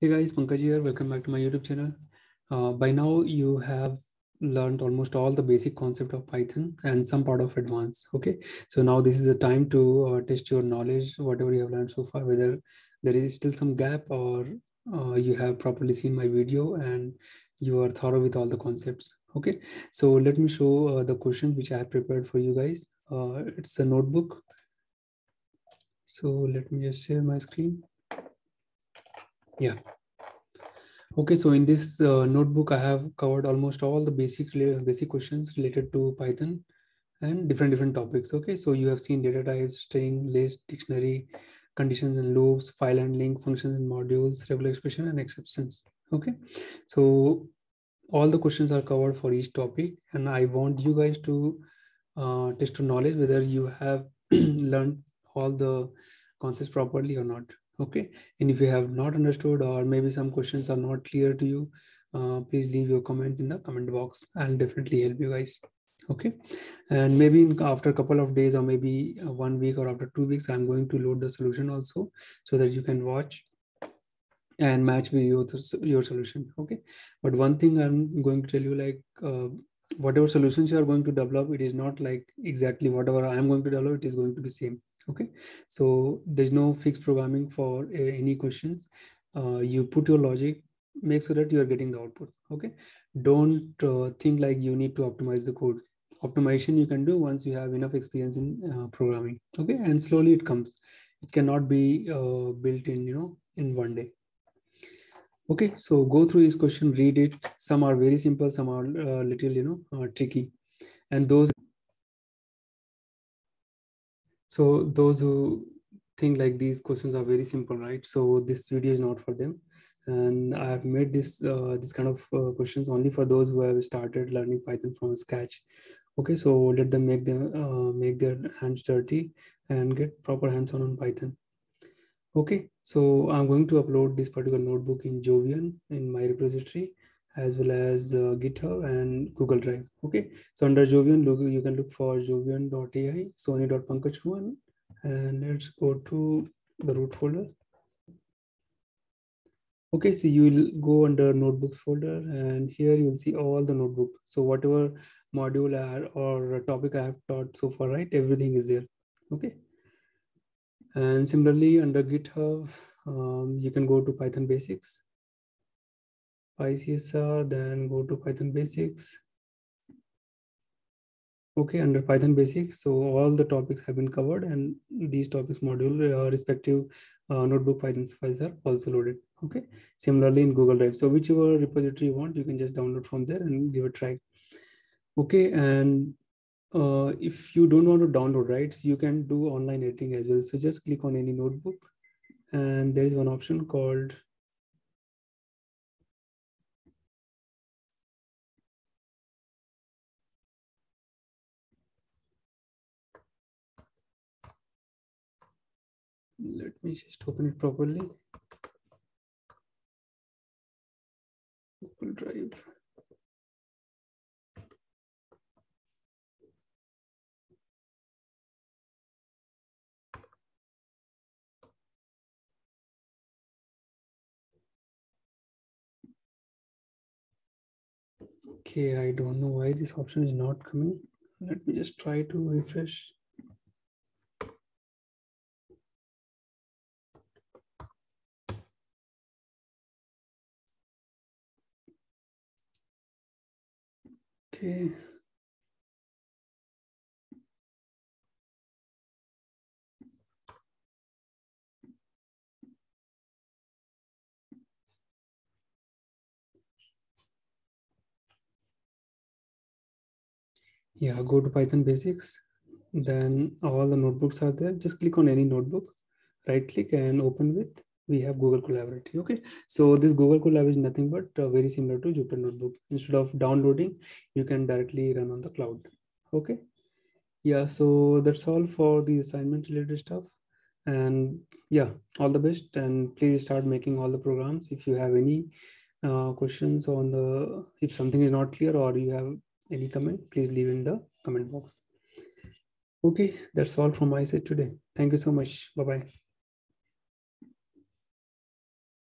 Hey guys, Pankaj here. Welcome back to my YouTube channel. Uh, by now you have learned almost all the basic concept of Python and some part of advanced. Okay, so now this is the time to uh, test your knowledge, whatever you have learned so far, whether there is still some gap or uh, you have properly seen my video and you are thorough with all the concepts. Okay, so let me show uh, the questions which I have prepared for you guys. Uh, it's a notebook. So let me just share my screen yeah. Okay so in this uh, notebook i have covered almost all the basic basic questions related to python and different different topics. Okay so you have seen data types string list dictionary conditions and loops file handling functions and modules regular expression and exceptions. Okay so all the questions are covered for each topic and i want you guys to uh, test your knowledge whether you have learned all the concepts properly or not okay? And if you have not understood or maybe some questions are not clear to you uh, please leave your comment in the comment box. I'll definitely help you guys. Okay? And maybe in, after a couple of days or maybe uh, one week or after two weeks i'm going to load the solution also so that you can watch and match with your, your solution. Okay? But one thing i'm going to tell you like uh, whatever solutions you are going to develop it is not like exactly whatever i'm going to develop it is going to be same okay. So there's no fixed programming for uh, any questions. Uh, you put your logic make sure that you are getting the output. Okay. Don't uh, think like you need to optimize the code. Optimization you can do once you have enough experience in uh, programming. Okay. And slowly it comes. It cannot be uh, built in you know in one day. Okay. So go through this question read it. Some are very simple some are uh, little you know tricky. And those so those who think like these questions are very simple, right? So this video is not for them. And I have made this uh, this kind of uh, questions only for those who have started learning Python from scratch. Okay, so let them make them uh, make their hands dirty and get proper hands-on on Python. Okay, so I'm going to upload this particular notebook in Jovian in my repository as well as uh, GitHub and Google Drive. Okay, so under Jovian, look, you can look for jovian.ai, soni.pankajkumar, and let's go to the root folder. Okay, so you will go under notebooks folder and here you will see all the notebook. So whatever module or topic I have taught so far, right? Everything is there. Okay. And similarly under GitHub, um, you can go to Python basics PyCSR, then go to Python basics. Okay, under Python basics, so all the topics have been covered and these topics module uh, respective uh, notebook Python files are also loaded. Okay, similarly in Google Drive. So whichever repository you want, you can just download from there and give a try. Okay, and uh, if you don't want to download, right, you can do online editing as well. So just click on any notebook and there is one option called let me just open it properly Google Drive. Okay, I don't know why this option is not coming. Let me just try to refresh. Okay. Yeah, go to Python basics. Then all the notebooks are there. Just click on any notebook, right click and open with we have Google Collaborate. Okay, so this Google Colab is nothing but uh, very similar to Jupyter Notebook. Instead of downloading, you can directly run on the cloud. Okay, yeah, so that's all for the assignment related stuff. And yeah, all the best. And please start making all the programs. If you have any uh, questions on the, if something is not clear or you have any comment, please leave in the comment box. Okay, that's all from my side today. Thank you so much. Bye-bye.